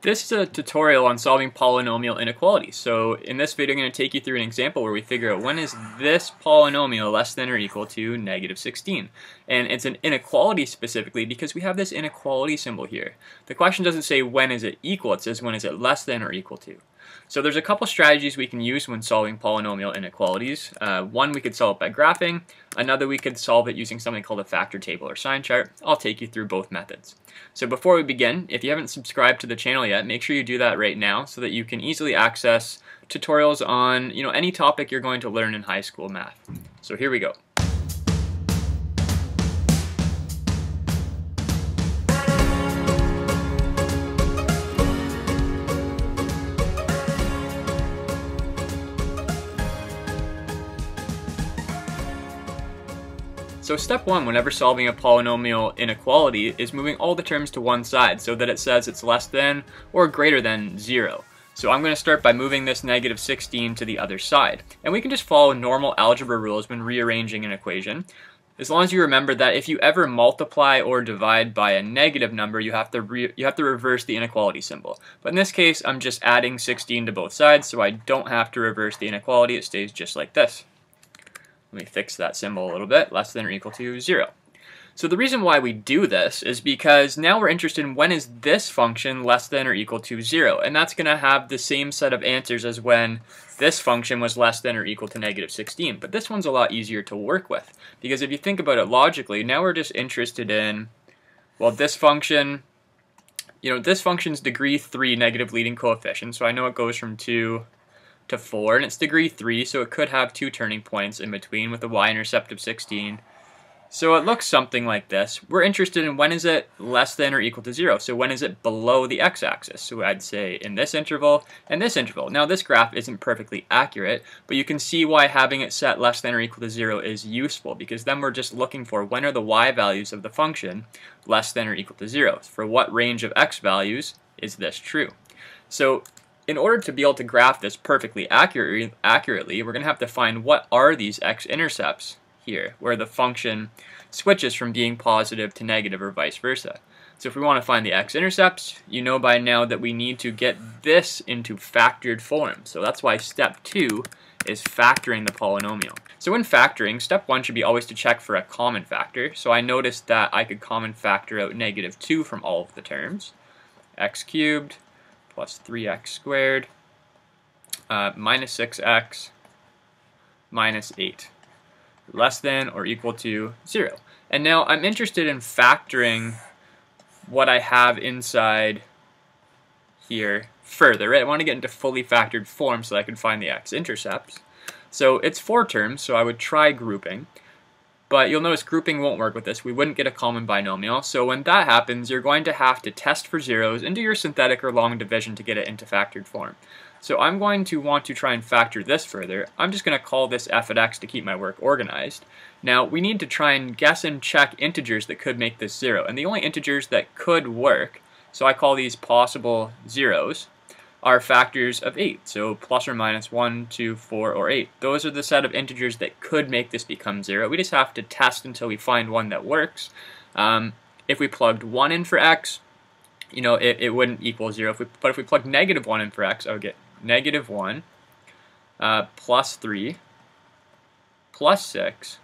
This is a tutorial on solving polynomial inequalities. So in this video I'm going to take you through an example where we figure out when is this polynomial less than or equal to negative 16. And it's an inequality specifically because we have this inequality symbol here. The question doesn't say when is it equal, it says when is it less than or equal to. So there's a couple strategies we can use when solving polynomial inequalities. Uh, one, we could solve it by graphing. Another, we could solve it using something called a factor table or sign chart. I'll take you through both methods. So before we begin, if you haven't subscribed to the channel yet, make sure you do that right now so that you can easily access tutorials on you know any topic you're going to learn in high school math. So here we go. So step one, whenever solving a polynomial inequality, is moving all the terms to one side so that it says it's less than or greater than zero. So I'm going to start by moving this negative 16 to the other side. And we can just follow normal algebra rules when rearranging an equation. As long as you remember that if you ever multiply or divide by a negative number, you have to you have to reverse the inequality symbol. But in this case, I'm just adding 16 to both sides, so I don't have to reverse the inequality. It stays just like this. Let me fix that symbol a little bit, less than or equal to 0. So the reason why we do this is because now we're interested in when is this function less than or equal to 0. And that's going to have the same set of answers as when this function was less than or equal to negative 16. But this one's a lot easier to work with. Because if you think about it logically, now we're just interested in, well, this function, you know, this function's degree 3 negative leading coefficient. So I know it goes from 2 to 4, and it's degree 3, so it could have two turning points in between with a y-intercept of 16. So it looks something like this. We're interested in when is it less than or equal to 0, so when is it below the x-axis. So I'd say in this interval and this interval. Now this graph isn't perfectly accurate, but you can see why having it set less than or equal to 0 is useful, because then we're just looking for when are the y values of the function less than or equal to 0. For what range of x values is this true? So in order to be able to graph this perfectly accurate, accurately, we're going to have to find what are these x-intercepts here, where the function switches from being positive to negative or vice versa. So if we want to find the x-intercepts, you know by now that we need to get this into factored form. So that's why step two is factoring the polynomial. So in factoring, step one should be always to check for a common factor. So I noticed that I could common factor out negative 2 from all of the terms. x cubed plus 3x squared uh, minus 6x minus 8 less than or equal to 0. And now I'm interested in factoring what I have inside here further. Right? I want to get into fully factored form so I can find the x-intercepts. So it's four terms, so I would try grouping. But you'll notice grouping won't work with this. We wouldn't get a common binomial. So when that happens, you're going to have to test for zeros and do your synthetic or long division to get it into factored form. So I'm going to want to try and factor this further. I'm just going to call this f at x to keep my work organized. Now, we need to try and guess and check integers that could make this zero. And the only integers that could work, so I call these possible zeros, are factors of 8, so plus or minus 1, 2, 4, or 8. Those are the set of integers that could make this become 0. We just have to test until we find one that works. Um, if we plugged 1 in for x, you know, it, it wouldn't equal 0. If we, but if we plug negative 1 in for x, I would get negative 1 uh, plus 3 plus 6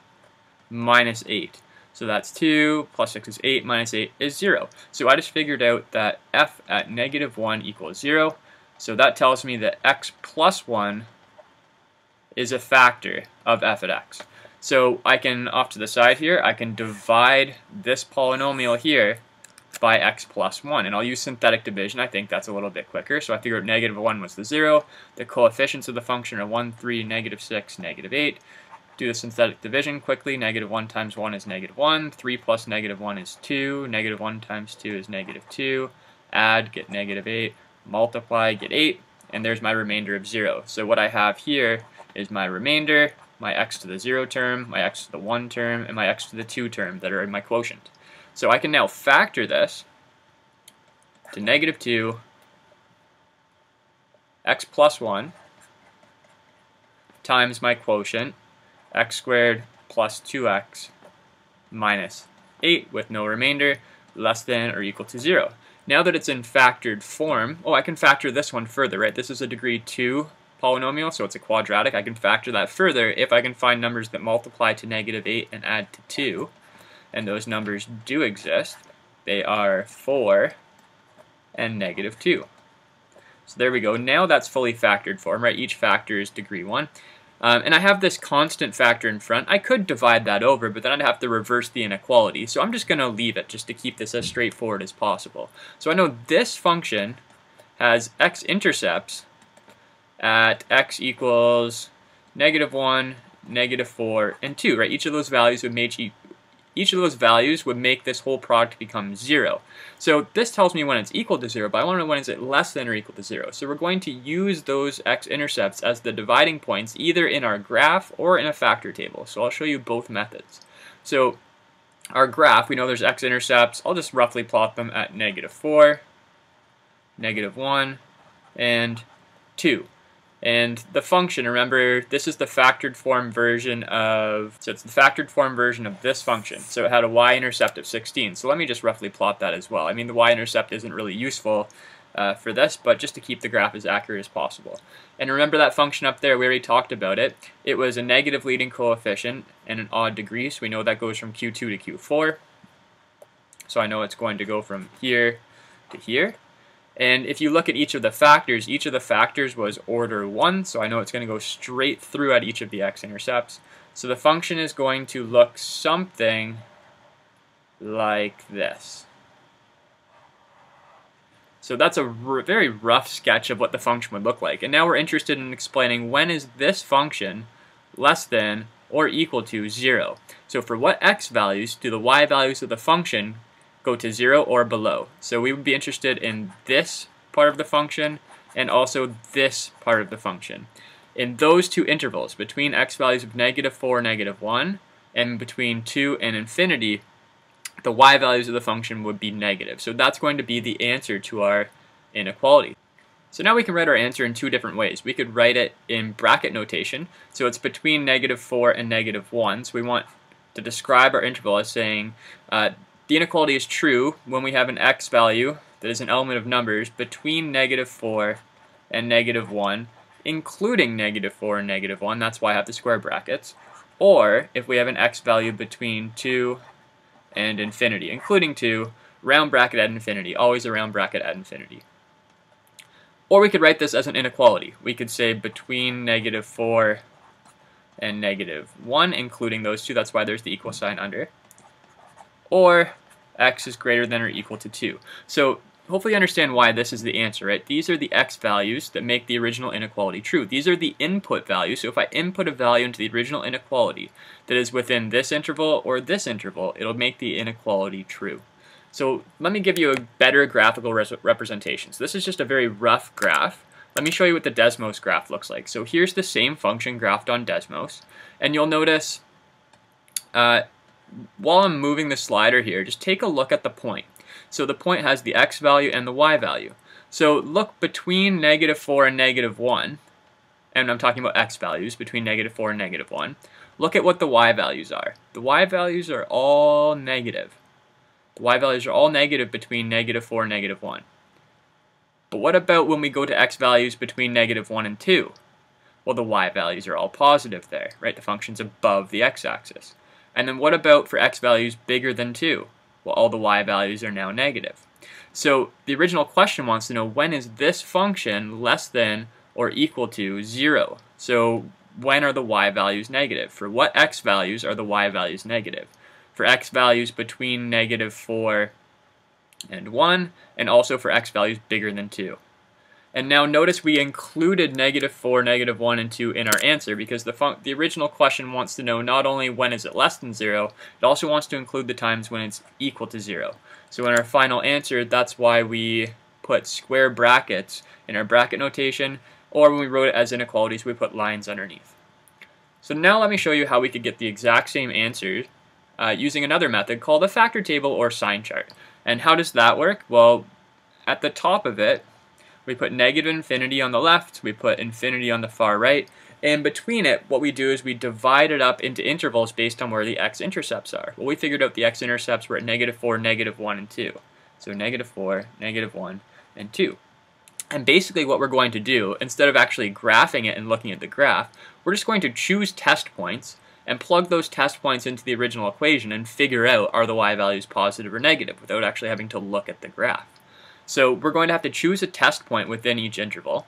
minus 8. So that's 2, plus 6 is 8, minus 8 is 0. So I just figured out that f at negative 1 equals 0. So that tells me that x plus 1 is a factor of f at x. So I can, off to the side here, I can divide this polynomial here by x plus 1. And I'll use synthetic division. I think that's a little bit quicker. So I figured negative 1 was the 0. The coefficients of the function are 1, 3, negative 6, negative 8. Do the synthetic division quickly. Negative 1 times 1 is negative 1. 3 plus negative 1 is 2. Negative 1 times 2 is negative 2. Add, get negative 8 multiply, get 8, and there's my remainder of 0. So what I have here is my remainder, my x to the 0 term, my x to the 1 term, and my x to the 2 term that are in my quotient. So I can now factor this to negative 2 x plus 1 times my quotient x squared plus 2x minus 8 with no remainder less than or equal to 0. Now that it's in factored form, oh, I can factor this one further, right? This is a degree 2 polynomial, so it's a quadratic. I can factor that further if I can find numbers that multiply to negative 8 and add to 2. And those numbers do exist. They are 4 and negative 2. So there we go. Now that's fully factored form, right? Each factor is degree 1. Um, and I have this constant factor in front. I could divide that over, but then I'd have to reverse the inequality. So I'm just going to leave it just to keep this as straightforward as possible. So I know this function has x-intercepts at x equals negative 1, negative 4, and 2, right? Each of those values would make each of those values would make this whole product become 0. So this tells me when it's equal to 0, but I want to know when is it less than or equal to 0. So we're going to use those x-intercepts as the dividing points either in our graph or in a factor table. So I'll show you both methods. So our graph, we know there's x-intercepts. I'll just roughly plot them at negative 4, negative 1, and 2. And the function, remember, this is the factored form version of, so it's the factored form version of this function. So it had a y-intercept of 16. So let me just roughly plot that as well. I mean, the y-intercept isn't really useful uh, for this, but just to keep the graph as accurate as possible. And remember that function up there, we already talked about it. It was a negative leading coefficient and an odd degree, so we know that goes from Q2 to Q4. So I know it's going to go from here to here. And if you look at each of the factors, each of the factors was order 1, so I know it's going to go straight through at each of the x-intercepts. So the function is going to look something like this. So that's a very rough sketch of what the function would look like. And now we're interested in explaining when is this function less than or equal to 0. So for what x values do the y values of the function go to 0 or below. So we would be interested in this part of the function and also this part of the function. In those two intervals, between x values of negative 4 negative 1, and between 2 and infinity, the y values of the function would be negative. So that's going to be the answer to our inequality. So now we can write our answer in two different ways. We could write it in bracket notation, so it's between negative 4 and negative 1. So we want to describe our interval as saying uh, the inequality is true when we have an x value that is an element of numbers between negative 4 and negative 1, including negative 4 and negative 1, that's why I have the square brackets, or if we have an x value between 2 and infinity, including 2, round bracket at infinity, always a round bracket at infinity. Or we could write this as an inequality. We could say between negative 4 and negative 1, including those two, that's why there's the equal sign under or x is greater than or equal to 2. So hopefully you understand why this is the answer, right? These are the x values that make the original inequality true. These are the input values, so if I input a value into the original inequality that is within this interval or this interval, it'll make the inequality true. So let me give you a better graphical representation. So this is just a very rough graph. Let me show you what the Desmos graph looks like. So here's the same function graphed on Desmos, and you'll notice uh, while I'm moving the slider here, just take a look at the point. So the point has the x value and the y value. So look between negative 4 and negative 1, and I'm talking about x values, between negative 4 and negative 1. Look at what the y values are. The y values are all negative. The y values are all negative between negative 4 and negative 1. But what about when we go to x values between negative 1 and 2? Well, the y values are all positive there, right? The function's above the x-axis. And then what about for x values bigger than 2? Well, all the y values are now negative. So the original question wants to know when is this function less than or equal to 0? So when are the y values negative? For what x values are the y values negative? For x values between negative 4 and 1, and also for x values bigger than 2. And now notice we included negative 4, negative 1, and 2 in our answer because the, the original question wants to know not only when is it less than 0, it also wants to include the times when it's equal to 0. So in our final answer, that's why we put square brackets in our bracket notation, or when we wrote it as inequalities, we put lines underneath. So now let me show you how we could get the exact same answers uh, using another method called a factor table or sign chart. And how does that work? Well, at the top of it, we put negative infinity on the left, we put infinity on the far right, and between it, what we do is we divide it up into intervals based on where the x-intercepts are. Well, we figured out the x-intercepts were at negative 4, negative 1, and 2. So negative 4, negative 1, and 2. And basically what we're going to do, instead of actually graphing it and looking at the graph, we're just going to choose test points and plug those test points into the original equation and figure out are the y values positive or negative without actually having to look at the graph. So we're going to have to choose a test point within each interval.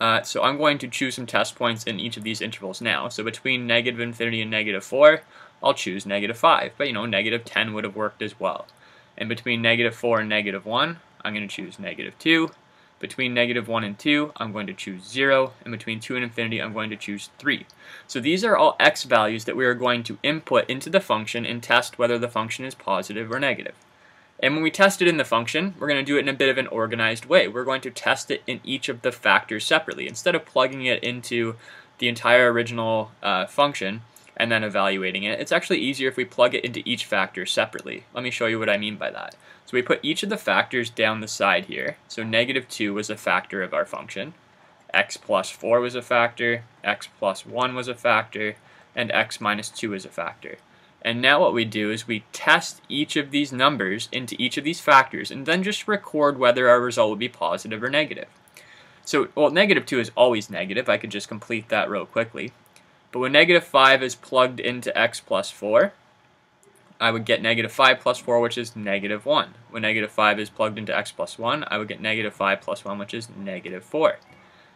Uh, so I'm going to choose some test points in each of these intervals now. So between negative infinity and negative 4, I'll choose negative 5. But you know, negative 10 would have worked as well. And between negative 4 and negative 1, I'm going to choose negative 2. Between negative 1 and 2, I'm going to choose 0. And between 2 and infinity, I'm going to choose 3. So these are all x values that we are going to input into the function and test whether the function is positive or negative. And when we test it in the function, we're going to do it in a bit of an organized way. We're going to test it in each of the factors separately. Instead of plugging it into the entire original uh, function and then evaluating it, it's actually easier if we plug it into each factor separately. Let me show you what I mean by that. So we put each of the factors down the side here. So negative 2 was a factor of our function. x plus 4 was a factor, x plus 1 was a factor, and x minus 2 is a factor. And now what we do is we test each of these numbers into each of these factors and then just record whether our result would be positive or negative. So, well, negative 2 is always negative. I could just complete that real quickly. But when negative 5 is plugged into x plus 4, I would get negative 5 plus 4, which is negative 1. When negative 5 is plugged into x plus 1, I would get negative 5 plus 1, which is negative 4.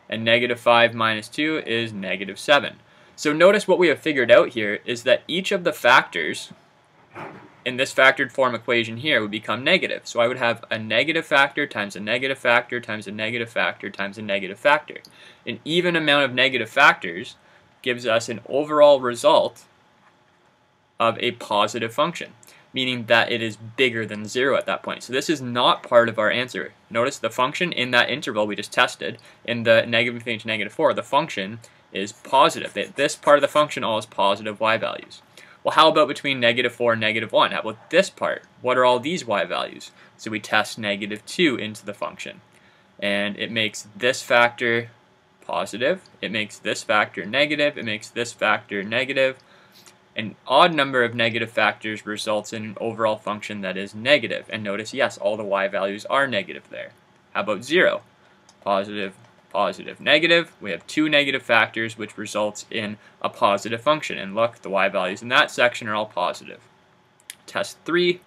And negative 5 minus 2 is negative 7. So notice what we have figured out here is that each of the factors in this factored form equation here would become negative. So I would have a negative factor times a negative factor times a negative factor times a negative factor. An even amount of negative factors gives us an overall result of a positive function, meaning that it is bigger than 0 at that point. So this is not part of our answer. Notice the function in that interval we just tested, in the negative infinity to negative 4, the function is positive. That This part of the function all is positive y values. Well, how about between negative 4 and negative 1? How about this part? What are all these y values? So we test negative 2 into the function. And it makes this factor positive. It makes this factor negative. It makes this factor negative. An odd number of negative factors results in an overall function that is negative. And notice, yes, all the y values are negative there. How about 0? Positive, positive, negative. We have two negative factors, which results in a positive function. And look, the y values in that section are all positive. Test 3,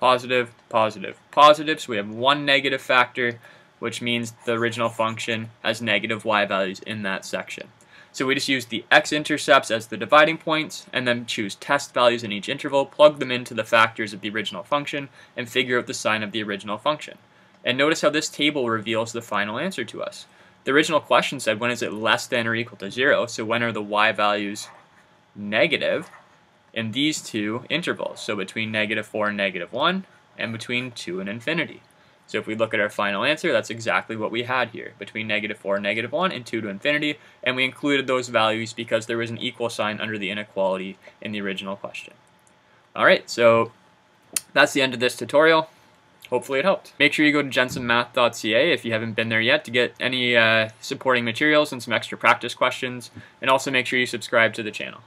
positive, positive, positive. So we have one negative factor, which means the original function has negative y values in that section. So we just use the x-intercepts as the dividing points, and then choose test values in each interval, plug them into the factors of the original function, and figure out the sign of the original function. And notice how this table reveals the final answer to us. The original question said when is it less than or equal to 0, so when are the y values negative in these two intervals, so between negative 4 and negative 1, and between 2 and infinity. So if we look at our final answer, that's exactly what we had here, between negative 4 and negative 1 and 2 to infinity, and we included those values because there was an equal sign under the inequality in the original question. Alright, so that's the end of this tutorial hopefully it helped. Make sure you go to jensenmath.ca if you haven't been there yet to get any uh, supporting materials and some extra practice questions, and also make sure you subscribe to the channel.